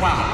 wow.